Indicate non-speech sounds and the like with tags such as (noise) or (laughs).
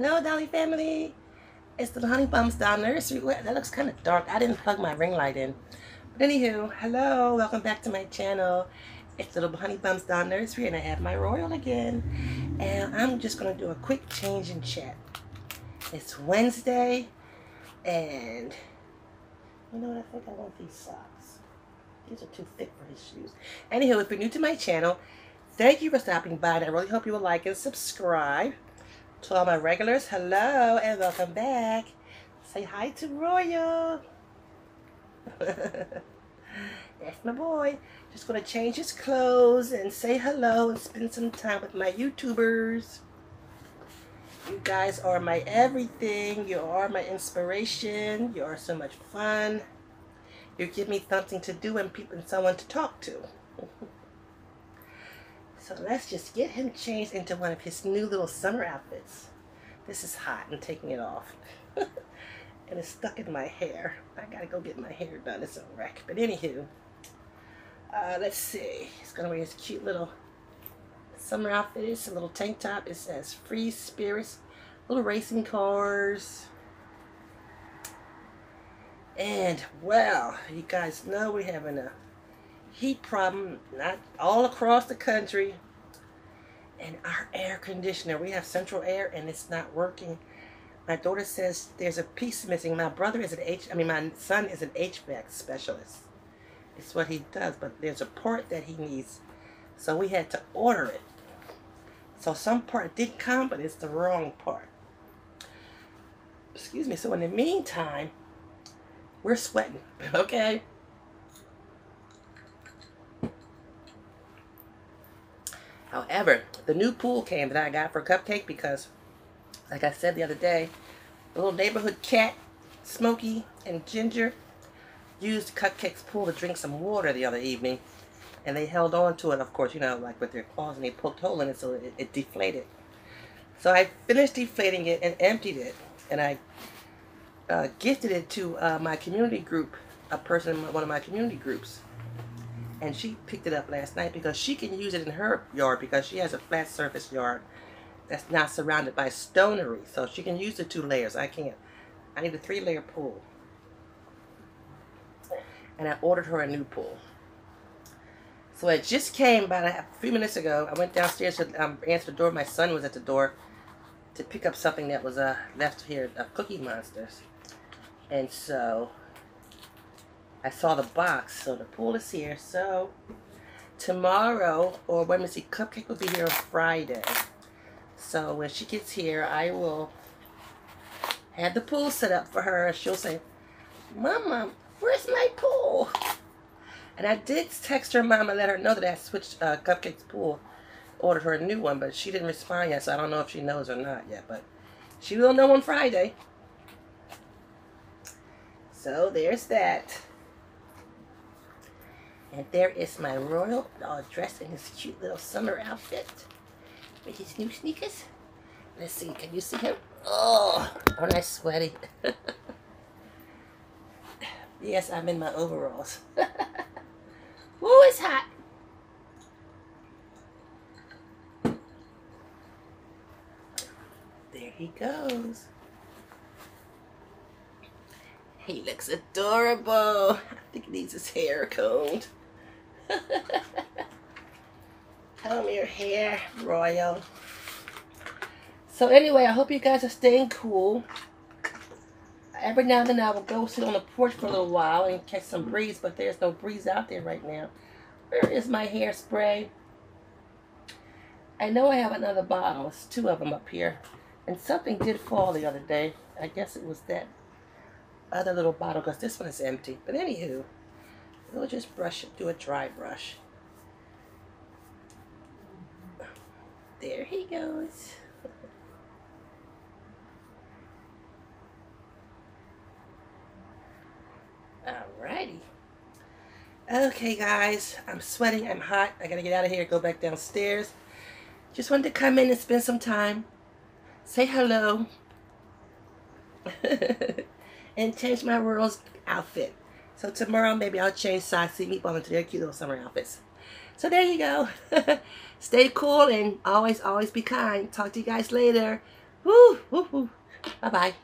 Hello, Dolly family. It's the Honey Bums Doll Nursery. Well, that looks kind of dark. I didn't plug my ring light in. But anywho, hello. Welcome back to my channel. It's Little Honey Bums Doll Nursery, and I have my Royal again. And I'm just going to do a quick change in chat. It's Wednesday, and you know what? I think I want these socks. These are too thick for his shoes. Anywho, if you're new to my channel, thank you for stopping by, and I really hope you will like and subscribe. To all my regulars, hello and welcome back. Say hi to Royal. (laughs) That's my boy. Just gonna change his clothes and say hello and spend some time with my YouTubers. You guys are my everything. You are my inspiration. You are so much fun. You give me something to do and people and someone to talk to. (laughs) So let's just get him changed into one of his new little summer outfits. This is hot. I'm taking it off. (laughs) and it's stuck in my hair. I gotta go get my hair done. It's a wreck. But anywho, uh, let's see. He's gonna wear his cute little summer outfit. It's a little tank top. It says free spirits, little racing cars. And well, you guys know we're having a heat problem, not all across the country. And our air conditioner, we have central air and it's not working. My daughter says there's a piece missing. My brother is an H, I mean, my son is an HVAC specialist. It's what he does, but there's a part that he needs. So we had to order it. So some part did come, but it's the wrong part. Excuse me. So in the meantime, we're sweating, (laughs) okay? However, the new pool came that I got for Cupcake because, like I said the other day, the little neighborhood cat, Smokey and Ginger, used Cupcake's pool to drink some water the other evening. And they held on to it, of course, you know, like with their claws, and they poked hole in it so it, it deflated. So I finished deflating it and emptied it. And I uh, gifted it to uh, my community group, a person in one of my community groups and she picked it up last night because she can use it in her yard because she has a flat surface yard that's not surrounded by stonery. So she can use the two layers. I can't. I need a three layer pool. And I ordered her a new pool. So it just came about a few minutes ago. I went downstairs to um, answer the door. My son was at the door to pick up something that was uh, left here, uh, Cookie Monsters. And so I saw the box, so the pool is here. So tomorrow, or when see Cupcake will be here on Friday. So when she gets here, I will have the pool set up for her. She'll say, Mama, where's my pool? And I did text her mom and let her know that I switched uh, Cupcake's pool. Ordered her a new one, but she didn't respond yet, so I don't know if she knows or not yet. But she will know on Friday. So there's that. And there is my royal uh, all dressed in his cute little summer outfit with his new sneakers. Let's see, can you see him? Oh, aren't I sweaty? (laughs) yes, I'm in my overalls. (laughs) Ooh, it's hot. There he goes. He looks adorable. (laughs) I think he needs his hair combed. (laughs) Comb your hair, Royal. So anyway, I hope you guys are staying cool. Every now and then I will go sit on the porch for a little while and catch some breeze, but there's no breeze out there right now. Where is my hairspray? I know I have another bottle. It's two of them up here. And something did fall the other day. I guess it was that other little bottle because this one is empty. But anywho, we'll just brush it, do a dry brush. There he goes. Alrighty. Okay, guys. I'm sweating. I'm hot. I gotta get out of here. Go back downstairs. Just wanted to come in and spend some time. Say hello. (laughs) and change my Royal's outfit. So tomorrow maybe I'll change Sassy Meatball into their cute little summer outfits. So there you go. (laughs) Stay cool and always, always be kind. Talk to you guys later. Woo, woo, woo. Bye-bye.